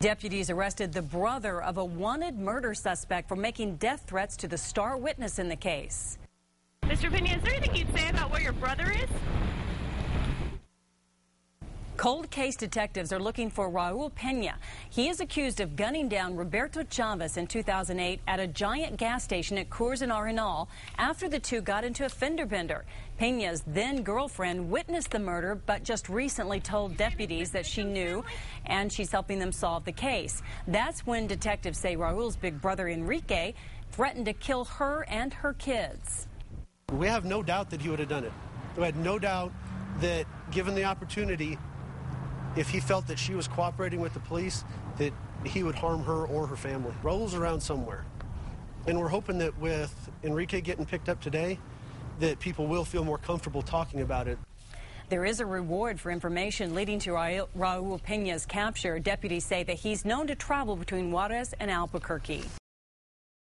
Deputies arrested the brother of a wanted murder suspect for making death threats to the star witness in the case. Mr. Pena, is there anything you'd say about where your brother is? Cold case detectives are looking for Raul Pena. He is accused of gunning down Roberto Chavez in 2008 at a giant gas station at Coors and Arenal after the two got into a fender bender. Pena's then girlfriend witnessed the murder, but just recently told deputies that she knew and she's helping them solve the case. That's when detectives say Raul's big brother Enrique threatened to kill her and her kids. We have no doubt that he would have done it. We had no doubt that given the opportunity, if he felt that she was cooperating with the police, that he would harm her or her family. Raul's around somewhere. And we're hoping that with Enrique getting picked up today, that people will feel more comfortable talking about it. There is a reward for information leading to Raul Pena's capture. Deputies say that he's known to travel between Juarez and Albuquerque.